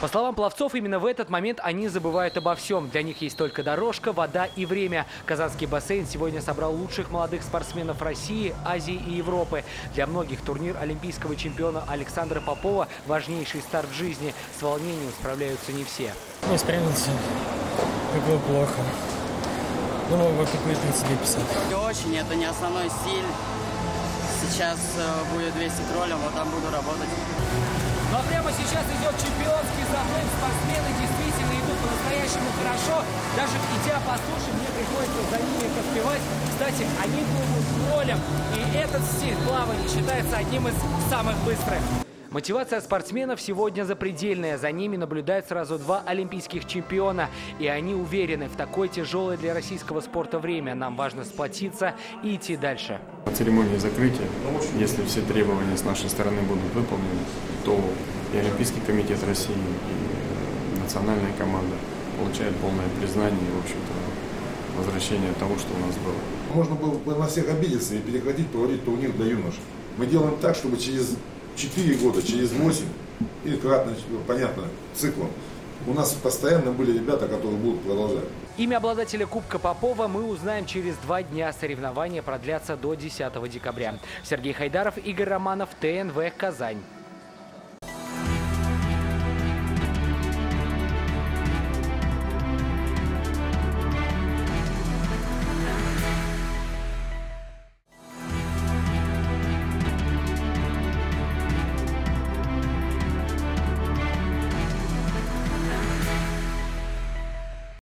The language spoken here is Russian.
По словам пловцов, именно в этот момент они забывают обо всем. Для них есть только дорожка, вода и время. Казанский бассейн сегодня собрал лучших молодых спортсменов России, Азии и Европы. Для многих турнир олимпийского чемпиона Александра Попова – важнейший старт в жизни. С волнением справляются не все. Не справился. Как было плохо. Думал, вот такой 32 писать. Очень, это не основной стиль. Сейчас э, будет 200 кролем, вот там буду работать. А прямо сейчас идет чемпионский заплыв. Спортсмены действительно идут по-настоящему хорошо. Даже идя по мне приходится за ними поспевать. Кстати, они плывут кролем. И этот стиль плавания считается одним из самых быстрых. Мотивация спортсменов сегодня запредельная. За ними наблюдают сразу два олимпийских чемпиона. И они уверены, в такое тяжелое для российского спорта время нам важно сплотиться и идти дальше. По церемонии закрытия, если все требования с нашей стороны будут выполнены, то и Олимпийский комитет России, и национальная команда получают полное признание и, в общем-то, возвращение того, что у нас было. Можно было бы на всех обидеться и прекратить проводить турнир для юношей. Мы делаем так, чтобы через 4 года, через 8, или кратно, понятно, циклом, у нас постоянно были ребята, которые будут продолжать. Имя обладателя Кубка Попова мы узнаем через два дня. Соревнования продлятся до 10 декабря. Сергей Хайдаров, Игорь Романов, ТНВ, Казань.